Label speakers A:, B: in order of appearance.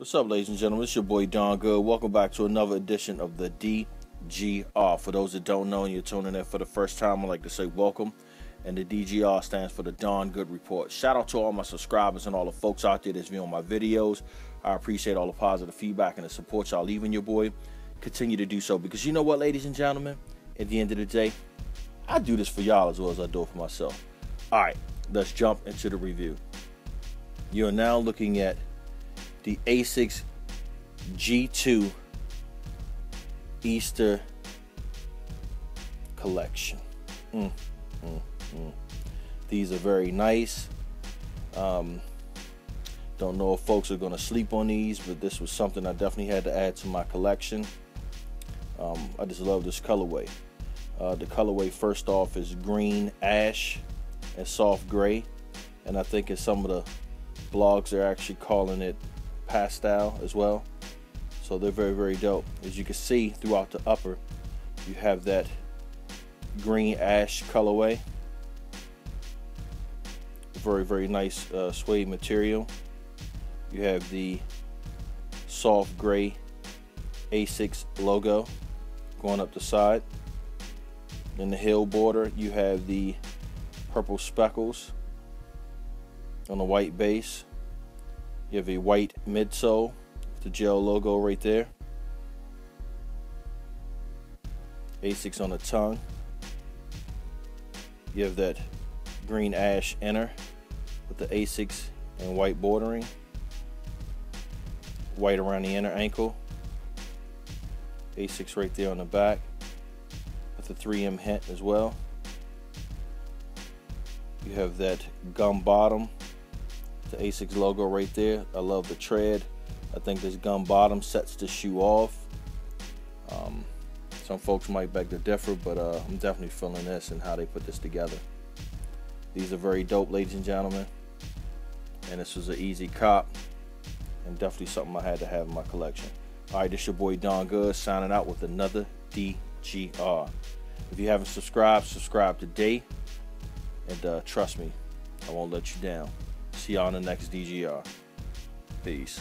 A: What's up, ladies and gentlemen? It's your boy DarnGood. Welcome back to another edition of the DGR. For those that don't know and you're tuning in for the first time, I'd like to say welcome. And the DGR stands for the DarnGood Report. Shout out to all my subscribers and all the folks out there that's viewing my videos. I appreciate all the positive feedback and the support y'all leaving your boy. Continue to do so because you know what, ladies and gentlemen? At the end of the day, I do this for y'all as well as I do it for myself. All right, let's jump into the review. You are now looking at the Asics G2 Easter collection. Mm, mm, mm. These are very nice. Um, don't know if folks are going to sleep on these, but this was something I definitely had to add to my collection. Um, I just love this colorway. Uh, the colorway first off is green ash and soft gray, and I think in some of the blogs they're actually calling it pastel as well. So they're very, very dope. As you can see throughout the upper, you have that green ash colorway. Very, very nice uh, suede material. You have the soft gray Asics logo going up the side. In the heel border, you have the purple speckles on the white base. You have a white midsole with the gel logo right there. Asics on the tongue. You have that green ash inner with the Asics and white bordering. White around the inner ankle. Asics right there on the back with the 3M hint as well. You have that gum bottom the Asics logo right there. I love the tread. I think this gum bottom sets the shoe off. Um, some folks might beg to differ, but uh, I'm definitely feeling this and how they put this together. These are very dope, ladies and gentlemen. And this was an easy cop and definitely something I had to have in my collection. All right, this your boy DarnGood signing out with another DGR. If you haven't subscribed, subscribe today. And uh, trust me, I won't let you down. See you on the next DGR. Peace.